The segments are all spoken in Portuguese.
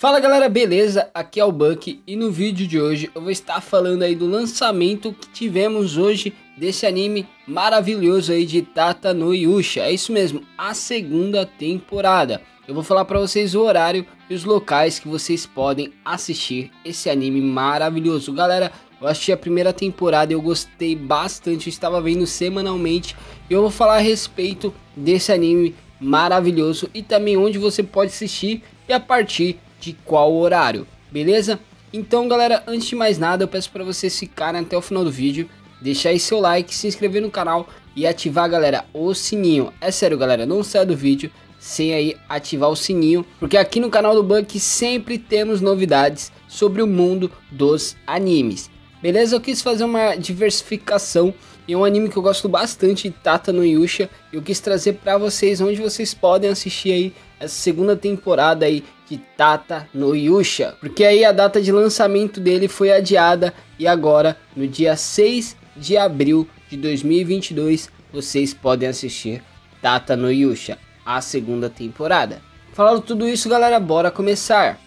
Fala galera, beleza? Aqui é o Buck e no vídeo de hoje eu vou estar falando aí do lançamento que tivemos hoje desse anime maravilhoso aí de Tata no Yusha. É isso mesmo, a segunda temporada. Eu vou falar para vocês o horário e os locais que vocês podem assistir esse anime maravilhoso. Galera, eu assisti a primeira temporada eu gostei bastante, eu estava vendo semanalmente. E eu vou falar a respeito desse anime maravilhoso e também onde você pode assistir e a partir de qual horário, beleza? Então galera, antes de mais nada eu peço para vocês ficarem até o final do vídeo, deixar aí seu like, se inscrever no canal e ativar galera o sininho. É sério galera, não saia do vídeo sem aí ativar o sininho, porque aqui no canal do Buck sempre temos novidades sobre o mundo dos animes. Beleza? Eu quis fazer uma diversificação e um anime que eu gosto bastante, Tata no Yusha. Eu quis trazer para vocês onde vocês podem assistir aí essa segunda temporada aí de Tata no Yusha. Porque aí a data de lançamento dele foi adiada e agora no dia 6 de abril de 2022 vocês podem assistir Tata no Yusha, a segunda temporada. Falando tudo isso, galera, bora começar.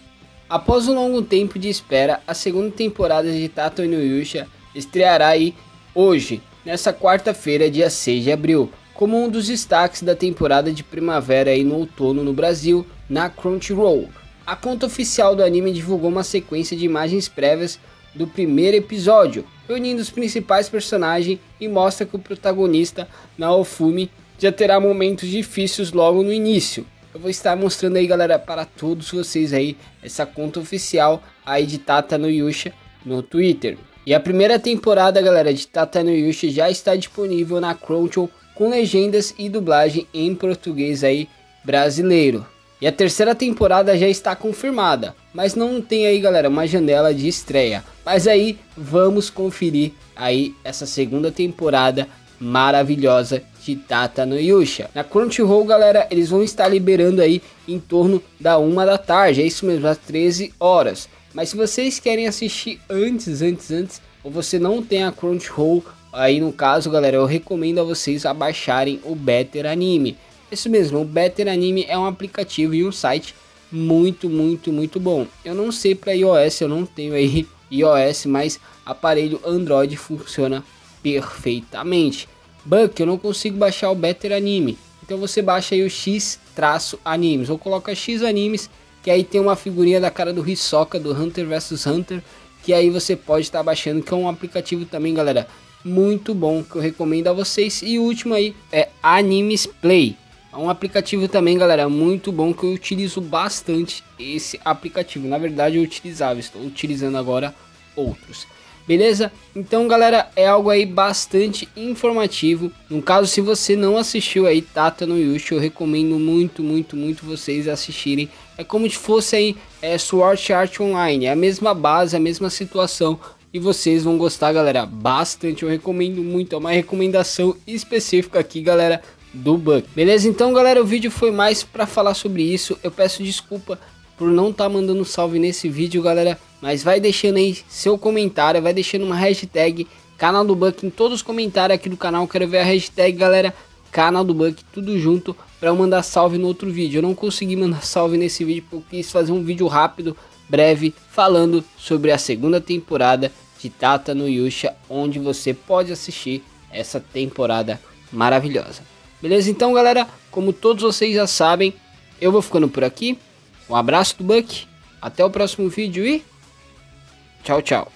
Após um longo tempo de espera, a segunda temporada de Tata no Yusha estreará aí hoje, nessa quarta-feira, dia 6 de abril, como um dos destaques da temporada de primavera e no outono no Brasil, na Crunchyroll. A conta oficial do anime divulgou uma sequência de imagens prévias do primeiro episódio, reunindo os principais personagens e mostra que o protagonista, Naofumi, já terá momentos difíceis logo no início. Eu vou estar mostrando aí, galera, para todos vocês aí, essa conta oficial aí de Tata no Yusha no Twitter. E a primeira temporada, galera, de Tata no Yusha já está disponível na Crunchyroll com legendas e dublagem em português aí brasileiro. E a terceira temporada já está confirmada, mas não tem aí, galera, uma janela de estreia. Mas aí vamos conferir aí essa segunda temporada maravilhosa de Tata no Yusha. Na Crunchyroll, galera, eles vão estar liberando aí em torno da uma da tarde, é isso mesmo, às 13 horas. Mas se vocês querem assistir antes, antes, antes, ou você não tem a Crunchyroll Aí no caso, galera, eu recomendo a vocês abaixarem o Better Anime. Isso mesmo, o Better Anime é um aplicativo e um site muito, muito, muito bom. Eu não sei para iOS, eu não tenho aí iOS, mas aparelho Android funciona perfeitamente. Buck, eu não consigo baixar o Better Anime. Então você baixa aí o X-Animes ou coloca X Animes, que aí tem uma figurinha da cara do Hisoka do Hunter vs Hunter, que aí você pode estar tá baixando, que é um aplicativo também, galera, muito bom que eu recomendo a vocês. E o último aí é Animes Play. É um aplicativo também, galera, muito bom que eu utilizo bastante esse aplicativo. Na verdade, eu utilizava, estou utilizando agora outros. Beleza? Então, galera, é algo aí bastante informativo. No caso, se você não assistiu aí Tata no Yushi, eu recomendo muito, muito, muito vocês assistirem. É como se fosse aí é, Sword Art Online, é a mesma base, a mesma situação, e vocês vão gostar, galera, bastante. Eu recomendo muito, é uma recomendação específica aqui, galera, do Buck. Beleza? Então, galera, o vídeo foi mais para falar sobre isso. Eu peço desculpa por não estar tá mandando salve nesse vídeo, galera, mas vai deixando aí seu comentário, vai deixando uma hashtag canal do Buck em todos os comentários aqui do canal. Quero ver a hashtag, galera, canal do Buck, tudo junto para eu mandar salve no outro vídeo. Eu não consegui mandar salve nesse vídeo porque eu quis fazer um vídeo rápido, breve, falando sobre a segunda temporada de Tata no Yusha, onde você pode assistir essa temporada maravilhosa. Beleza? Então, galera, como todos vocês já sabem, eu vou ficando por aqui. Um abraço do Buck, até o próximo vídeo e tchau, tchau.